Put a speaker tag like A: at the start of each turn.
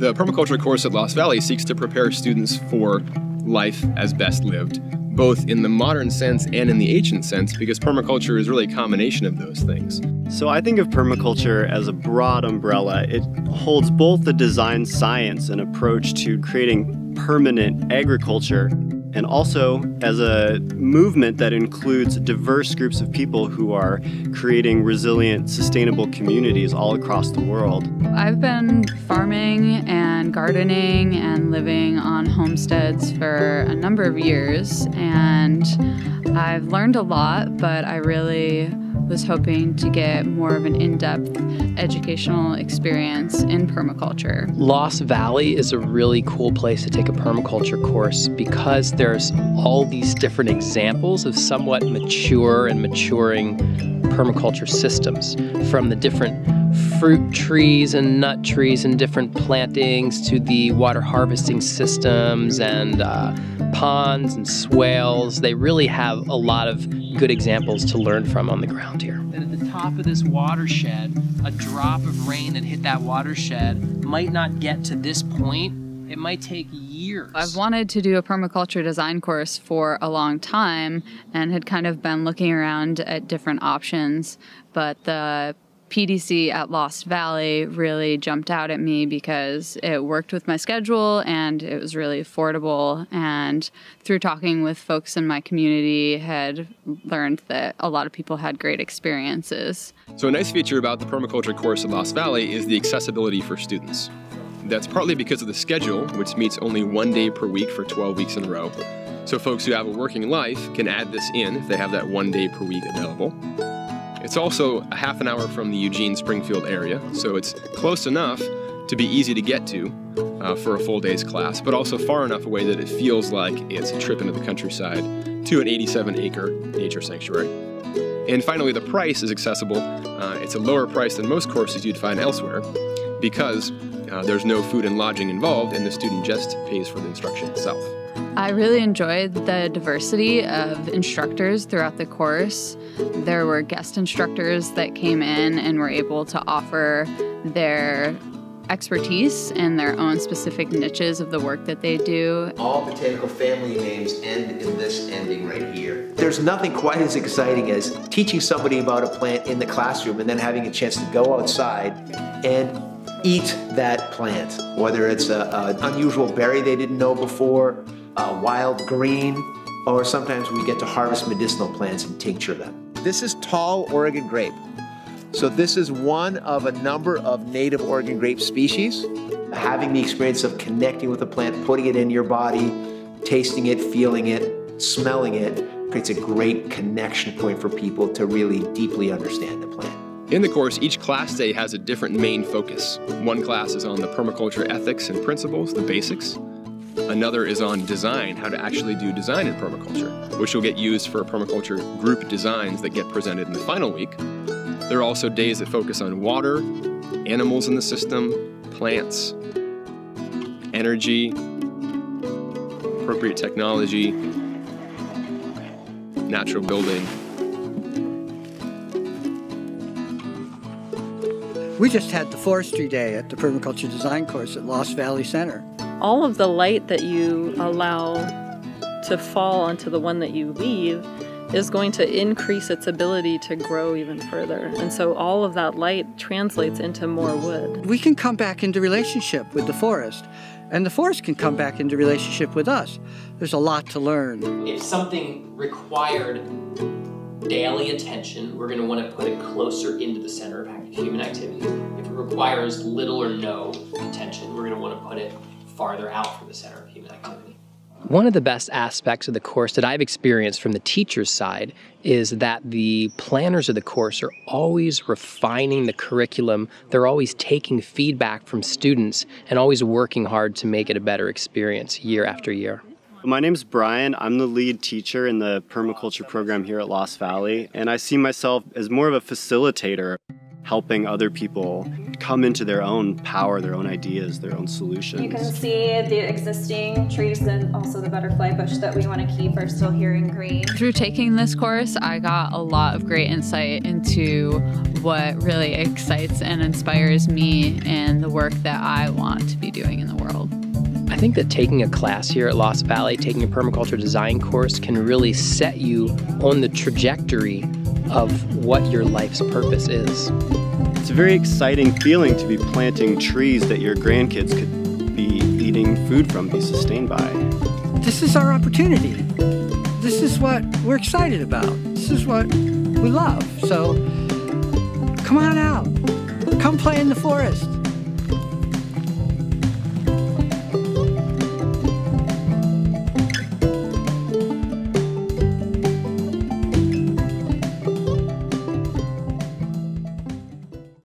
A: The permaculture course at Lost Valley seeks to prepare students for life as best lived, both in the modern sense and in the ancient sense, because permaculture is really a combination of those things.
B: So I think of permaculture as a broad umbrella. It holds both the design science and approach to creating permanent agriculture and also as a movement that includes diverse groups of people who are creating resilient, sustainable communities all across the world.
C: I've been farming and gardening and living on homesteads for a number of years, and I've learned a lot, but I really was hoping to get more of an in depth educational experience in permaculture.
D: Lost Valley is a really cool place to take a permaculture course because there's all these different examples of somewhat mature and maturing permaculture systems from the different fruit trees and nut trees and different plantings to the water harvesting systems and uh, ponds and swales. They really have a lot of good examples to learn from on the ground here.
E: That at the top of this watershed, a drop of rain that hit that watershed might not get to this point. It might take years.
C: I've wanted to do a permaculture design course for a long time and had kind of been looking around at different options, but the PDC at Lost Valley really jumped out at me because it worked with my schedule and it was really affordable. And through talking with folks in my community, had learned that a lot of people had great experiences.
A: So, a nice feature about the permaculture course at Lost Valley is the accessibility for students. That's partly because of the schedule, which meets only one day per week for 12 weeks in a row. So, folks who have a working life can add this in if they have that one day per week available. It's also a half an hour from the Eugene Springfield area, so it's close enough to be easy to get to uh, for a full day's class, but also far enough away that it feels like it's a trip into the countryside to an 87 acre nature sanctuary. And finally, the price is accessible. Uh, it's a lower price than most courses you'd find elsewhere because uh, there's no food and lodging involved, and the student just pays for the instruction itself.
C: I really enjoyed the diversity of instructors throughout the course. There were guest instructors that came in and were able to offer their expertise and their own specific niches of the work that they do.
F: All botanical family names end in this ending right here. There's nothing quite as exciting as teaching somebody about a plant in the classroom and then having a chance to go outside and eat that plant, whether it's an unusual berry they didn't know before, a wild green, or sometimes we get to harvest medicinal plants and tincture them. This is tall Oregon grape. So this is one of a number of native Oregon grape species. Having the experience of connecting with a plant, putting it in your body, tasting it, feeling it, smelling it, creates a great connection point for people to really deeply understand the plant.
A: In the course, each class day has a different main focus. One class is on the permaculture ethics and principles, the basics. Another is on design, how to actually do design in permaculture, which will get used for permaculture group designs that get presented in the final week. There are also days that focus on water, animals in the system, plants, energy, appropriate technology, natural building.
G: We just had the forestry day at the permaculture design course at Lost Valley Center.
H: All of the light that you allow to fall onto the one that you leave is going to increase its ability to grow even further. And so all of that light translates into more wood.
G: We can come back into relationship with the forest, and the forest can come back into relationship with us. There's a lot to learn.
E: If something required daily attention, we're going to want to put it closer into the center of human activity. If it requires little or no attention, we're going to want to put it farther out from the center of human activity.
D: One of the best aspects of the course that I've experienced from the teacher's side is that the planners of the course are always refining the curriculum. They're always taking feedback from students and always working hard to make it a better experience year after year.
B: My name's Brian. I'm the lead teacher in the permaculture program here at Lost Valley, and I see myself as more of a facilitator helping other people come into their own power, their own ideas, their own solutions.
I: You can see the existing trees and also the butterfly bush that we want to keep are still here in green.
C: Through taking this course, I got a lot of great insight into what really excites and inspires me and the work that I want to be doing in the world.
D: I think that taking a class here at Lost Valley, taking a permaculture design course, can really set you on the trajectory of what your life's purpose is.
B: It's a very exciting feeling to be planting trees that your grandkids could be eating food from, be sustained by.
G: This is our opportunity. This is what we're excited about. This is what we love. So come on out. Come play in the forest.